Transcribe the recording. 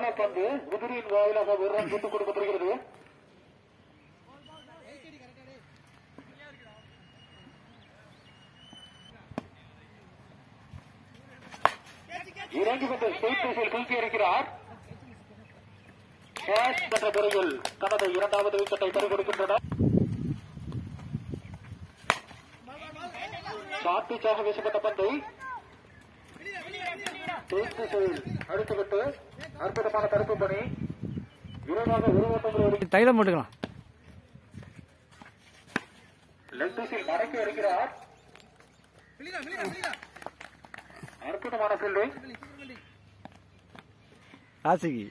அகல பந்து உதிரியின் வாயிலாக ஒரு ரன் விட்டுக் கொடுக்கப்படுகிறது இறங்கி ஸ்டேட் திசையில் தூக்கி இருக்கிறார் என்ற முறையில் தனது இரண்டாவது விக்கெட்டை பறிகொடுக்கின்றனர் சாத்திச்சாக வீசப்பட்ட பந்தை. அடித்துவிட்டு அற்புதமான தடுப்பு பணி விரைவாக உருவாக்கங்கள் தைலம் போட்டுக்கலாம். லெக் திசையில் மடக்கி அடிக்கிறார் அற்புதமான ஃபீல்டிங் ராசிக்கு.